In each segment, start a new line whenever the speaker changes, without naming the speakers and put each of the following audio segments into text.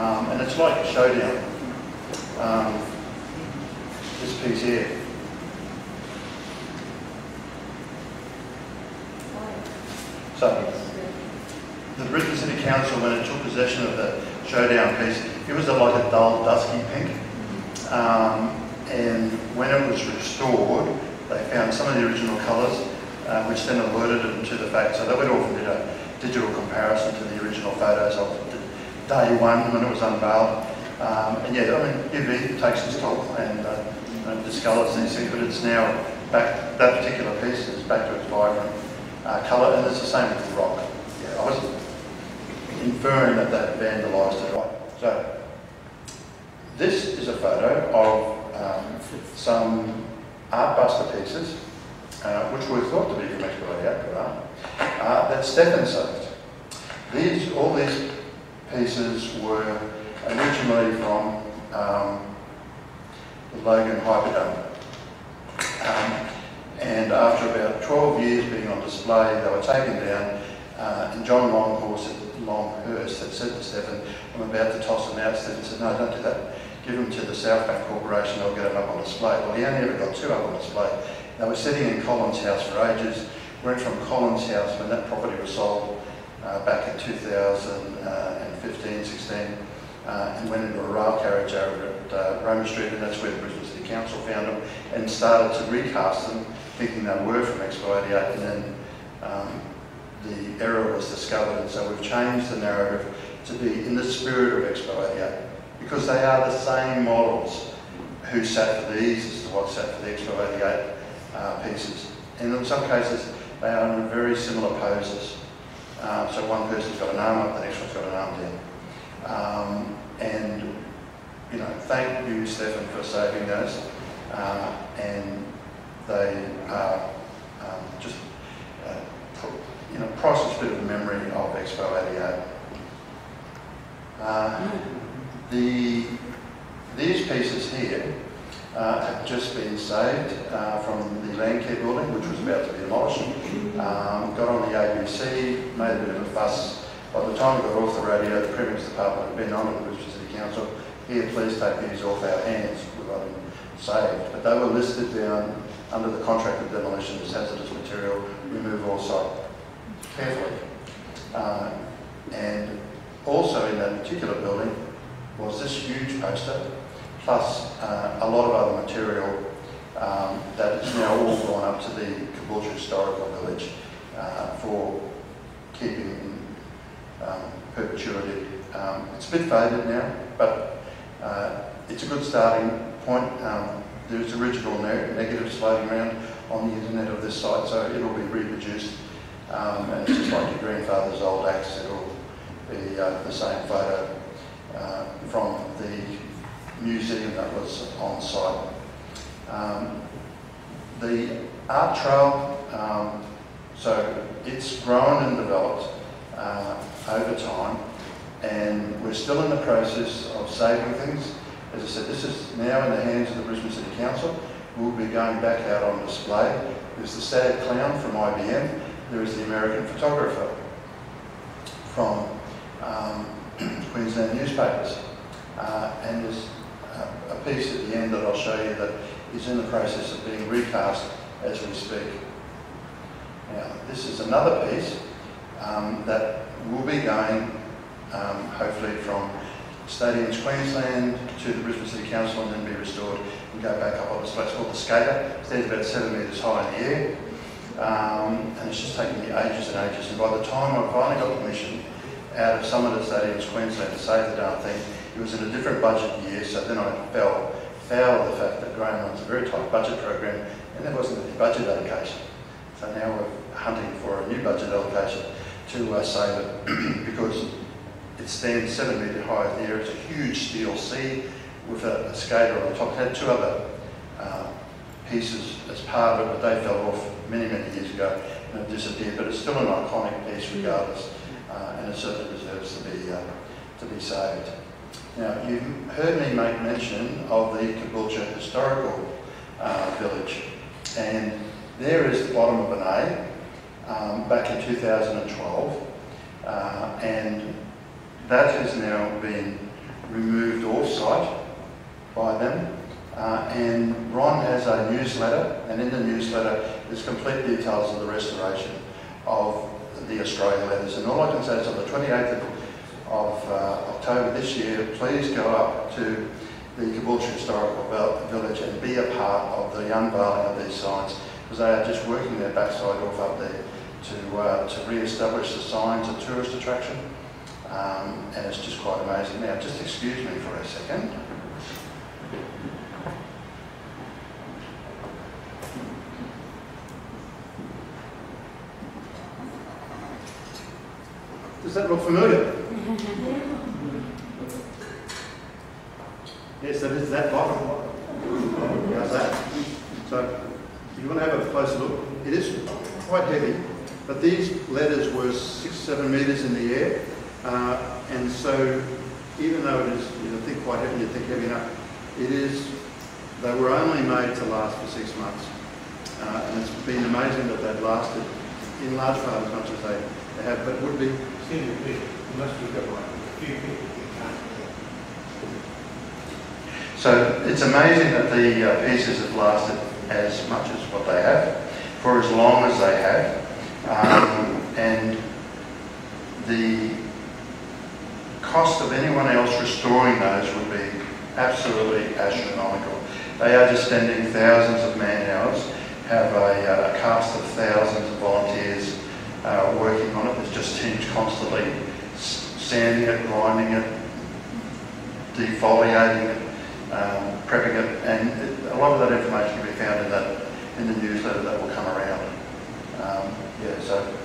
Um, and it's like a showdown. Um, this piece here. So, the Brisbane City Council, when it took possession of the showdown piece, it was a, like a dull, dusky pink. Um, and when it was restored, they found some of the original colours, uh, which then alerted them to the fact. So they went off and did a digital comparison to the original photos of day one when it was unveiled. Um, and yeah, I mean, UV takes its toll and, uh, and discolours these things, but it's now back, that particular piece is back to its vibrant uh, colour, and it's the same with the rock. Yeah, I was inferring that that vandalised it. Right. So, this is a photo of um, some art buster pieces, uh, which were thought to be from Exploradia, uh, that Stefan saved. These, all these pieces were originally from um, the Logan Hyperdome. Um, and after about 12 years being on display, they were taken down, uh, and John Longhurst at Longhurst had said to Stefan, I'm about to toss them out. Stefan said, no, don't do that. Give them to the South Bank Corporation, they'll get them up on display. Well, he only ever got two up on display. They were sitting in Collins House for ages, went from Collins House when that property was sold uh, back in 2015, 16, uh, and went into a rail carriage over at uh, Roma Street, and that's where the Brisbane City Council found them and started to recast them, thinking they were from Expo 88, and then um, the error was discovered, and so we've changed the narrative to be in the spirit of Expo 88, because they are the same models who sat for these as to what sat for the Expo 88 uh, pieces. And in some cases, they are in very similar poses. Um, so one person's got an arm up, the next one's got an arm down. Um, and, you know, thank you, Stefan, for saving those. Uh, and they are um, just, uh, you know, priceless bit of memory of Expo 88. Uh, the, these pieces here uh, have just been saved uh, from the Landcare building, which was about to be demolished. Um, got on the ABC, made a bit of a fuss. By the time we got off the radio, the Premier's Department had been on to the Brisbane City Council. Here, please take these off our hands. We've got them saved. But they were listed down under the contract of demolition as hazardous material, remove all site carefully. Uh, and also in that particular building was this huge poster plus uh, a lot of other material um, that is now all gone up to the Caboolture Historical Village uh, for keeping in um, perpetuity. Um, it's a bit faded now, but uh, it's a good starting point. Um, there's original ne negatives floating around on the internet of this site, so it'll be reproduced. Um, and it's just like your grandfather's old axe, it'll be uh, the same photo uh, from the museum that was on site. Um, the art trail, um, so it's grown and developed uh, over time and we're still in the process of saving things. As I said, this is now in the hands of the Brisbane City Council. We'll be going back out on display. There's the Sad Clown from IBM. There is the American photographer from um, Queensland newspapers. Uh, and there's piece at the end that I'll show you that is in the process of being recast as we speak. Now, this is another piece um, that will be going, um, hopefully, from Stadiums Queensland to the Brisbane City Council and then be restored and go back up on this place called the Skater. It stands about seven metres high in the air. Um, and it's just taken me ages and ages. And by the time I finally got permission out of some of the Stadiums Queensland to save the darn thing, it was in a different budget year, so then I fell foul of the fact that Graham runs a very tight budget program and there wasn't any budget allocation. So now we're hunting for a new budget allocation to uh, save it because it stands seven metre high in the air. It's a huge steel C with a, a skater on the top. It had two other uh, pieces as part of it, but they fell off many, many years ago and disappeared. But it's still an iconic piece regardless, uh, and it certainly deserves to be, uh, to be saved. Now, you've heard me make mention of the Caboolture Historical uh, Village, and there is the bottom of an A um, back in 2012, uh, and that has now been removed off-site by them. Uh, and Ron has a newsletter, and in the newsletter there's complete details of the restoration of the Australian letters. And all I can say is on the 28th of, uh, October this year, please go up to the Caboolture Historical Village and be a part of the unveiling of these signs because they are just working their backside off up there to, uh, to re-establish the signs a tourist attraction. Um, and it's just quite amazing. Now, just excuse me for a second. That look familiar? yes, that is that bottom. How's that? So, you want to have a close look, it is quite heavy, but these letters were six, seven metres in the air, uh, and so even though it is, you know, think quite heavy, you think heavy enough, it is, they were only made to last for six months. Uh, and it's been amazing that they've lasted in large part as much as they, they have, but it would be so it's amazing that the uh, pieces have lasted as much as what they have, for as long as they have, um, and the cost of anyone else restoring those would be absolutely astronomical. They are just spending thousands of man hours, have a, uh, cast of thousands of volunteers uh, working on it. There's just teams constantly sanding it, grinding it, defoliating it, um, prepping it, and it, a lot of that information can be found in that in the newsletter that will come around. Um, yeah, so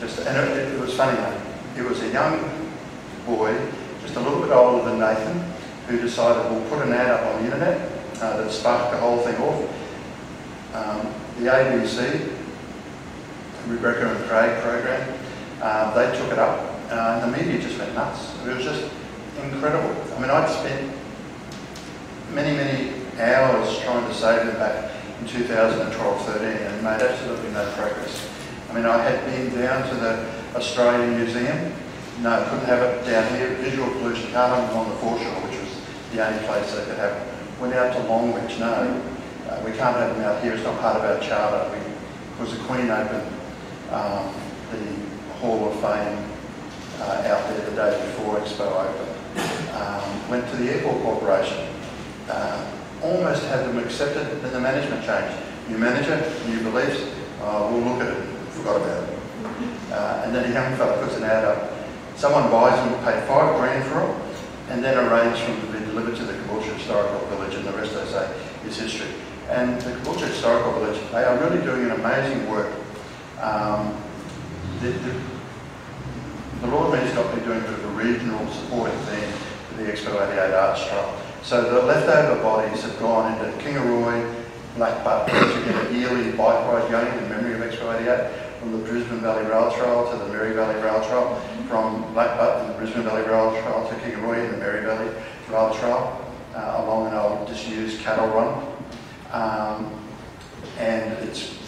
just and it, it was funny. It was a young boy, just a little bit older than Nathan, who decided we'll put an ad up on the internet uh, that sparked the whole thing off. Um, the ABC Rebecca and Craig program. Um, they took it up uh, and the media just went nuts. It was just incredible. I mean, I'd spent many, many hours trying to save them back in 2012-13 and made absolutely no progress. I mean, I had been down to the Australian Museum. No, couldn't have it down here. Visual pollution, can't have them on the foreshore, which was the only place they could have it. Went out to Longreach, no. Uh, we can't have them out here, it's not part of our charter. We, because the Queen opened um, the Hall of Fame uh, out there the day before Expo opened. Um, went to the Airport Corporation, uh, almost had them accepted, then the management changed. New manager, new beliefs, uh, we'll look at it, forgot about it. Uh, and then a young fella puts an ad up. Someone buys them, pay five grand for them, and then arrange for them to be delivered to the Caboolture Historical Village, and the rest, they say, is history. And the Caboolture Historical Village, they are really doing an amazing work um, the, the, the Lord Mayor's got me doing a bit of a regional supporting thing for the Expo 88 Arts Trail. So the leftover bodies have gone into Kingaroy, Blackbutt, to get a yearly bike ride going in memory of Expo 88, from the Brisbane Valley Rail Trail to the Mary Valley Rail Trail, from Blackbutt and the Brisbane Valley Rail Trail to Kingaroy and the Mary Valley Rail Trail, uh, along an old disused cattle run. Um, and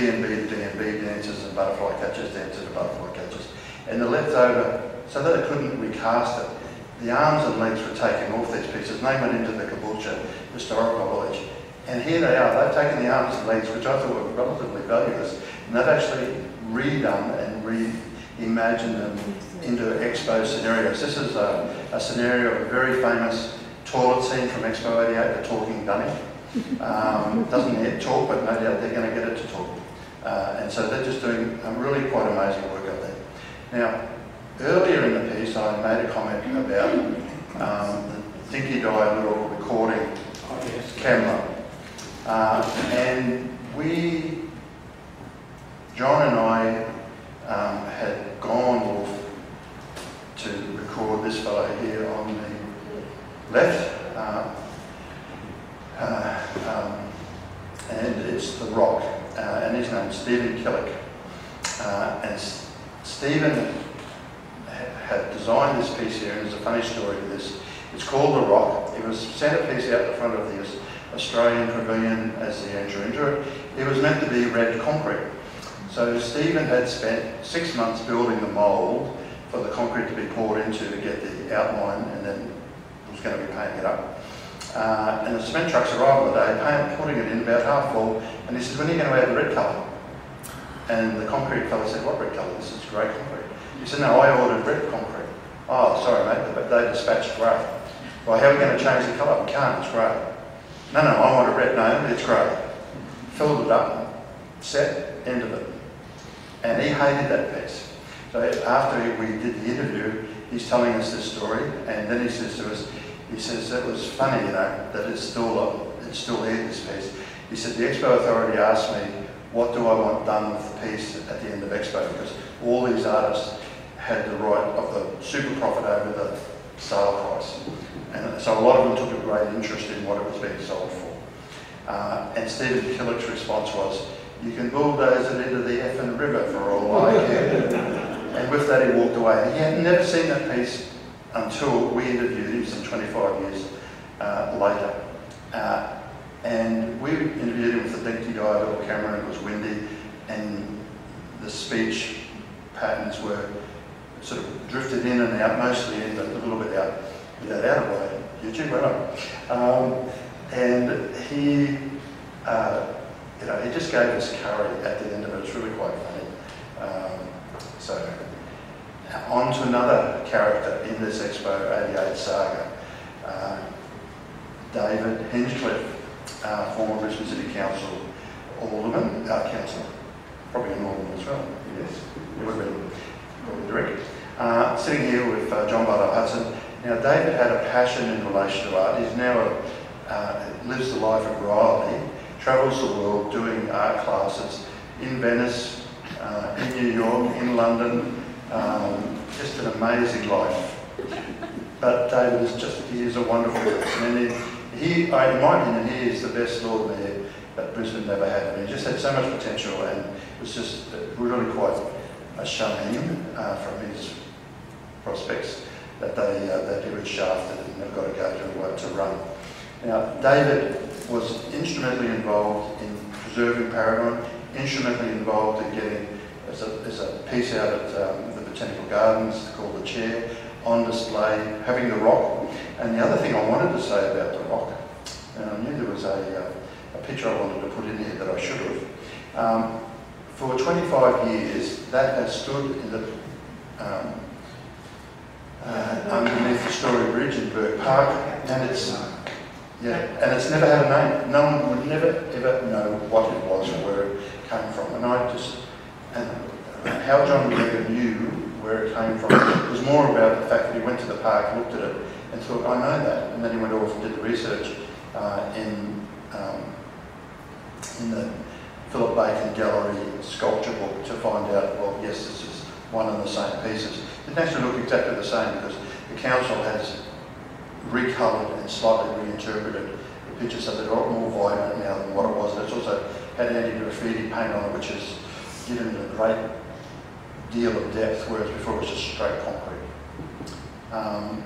it's D&B to D&B dancers and butterfly catchers, dancers and butterfly catchers. And the leftover, so that it couldn't recast it, the arms and legs were taken off these pieces and they went into the Caboolture Historical Village. And here they are, they've taken the arms and legs, which I thought were relatively valueless, and they've actually redone and reimagined them into expo scenarios. This is a, a scenario of a very famous toilet scene from Expo 88, the Talking Dunny. Um, doesn't yet talk, but no doubt they're going to get it to talk. Uh, and so they're just doing really quite amazing work up there. Now, earlier in the piece, I made a comment about um, the Dinky Di little recording camera. Uh, and we, John and I, um, had gone off to record this fellow here on the left. Uh, uh, um, and it's The Rock, uh, and his name's Stephen Killick. Uh, and Stephen had designed this piece here, and there's a funny story to this. It's called The Rock. It was centrepiece out the front of the Australian Pavilion as the entry it. It was meant to be red concrete. So Stephen had spent six months building the mould for the concrete to be poured into to get the outline and then was going to be painting it up. Uh, and the cement trucks arrived on the day, paint, putting it in about half full, and he says, when are you going to add the red colour? And the concrete fella said, what red colour? This is grey concrete. He said, no, I ordered red concrete. Oh, sorry mate, but they dispatched grey. Well, how are we going to change the colour? We can't, it's grey. No, no, I want a red. No, it's grey. Filled it up, set, end of it. And he hated that piece. So after we did the interview, he's telling us this story, and then he says to us, he says, it was funny, you know, that it's still, uh, it's still here, this piece. He said, the Expo Authority asked me, what do I want done with the piece at the end of Expo? Because all these artists had the right of the super profit over the sale price. And so a lot of them took a great interest in what it was being sold for. Uh, and Stephen Killick's response was, you can bulldoze it into the effing river for all I care. and with that he walked away. He had never seen that piece until we interviewed him some 25 years uh, later. Uh, and we interviewed him with the dinky guy, little camera, it was windy, and the speech patterns were sort of drifted in and out, mostly in, but a little bit out, without out of way. YouTube went on. Um, and he, uh, you know, he just gave us curry at the end of it. It's really quite funny. Um, so, on to another character in this Expo 88 saga, uh, David Hinchliffe, uh, former Brisbane City Council alderman, uh, councillor, probably an alderman as well, yes, would have been probably direct. Uh, sitting here with uh, John Butler Hudson. Now, David had a passion in relation to art. He's now a, uh, lives the life of royalty, travels the world doing art classes in Venice, uh, in New York, in London. Um, just an amazing life. But David is just, he is a wonderful person. And he, he in my opinion, he is the best Lord Mayor that Brisbane ever had. I mean, he just had so much potential and it was just really quite a shame uh, from his prospects that they uh, that he was shafted and never got to go to, to run. Now, David was instrumentally involved in preserving Paradigm, instrumentally involved in getting, as a, as a piece out at um, the Botanical Gardens called The Chair, on display, having the rock. And the other thing I wanted to say about the rock, and I knew there was a, uh, a picture I wanted to put in here that I should have. Um, for 25 years, that has stood in the um, uh, underneath the Story Bridge in Burke Park, and it's yeah, and it's never had a name. No one would never ever know what it was or where it came from. And I just and how John McGregor knew where it came from was more about the fact that he went to the park, looked at it, and thought, I know that. And then he went off and did the research uh, in um, in the Philip Bacon Gallery sculpture book to find out, well, yes, this is one and the same pieces. It actually look exactly the same because the council has recoloured and slightly reinterpreted the picture so they're a lot more vibrant now than what it was. It's also had anti-graffiti paint on it which has given it a great deal of depth whereas before it was just straight concrete. Um,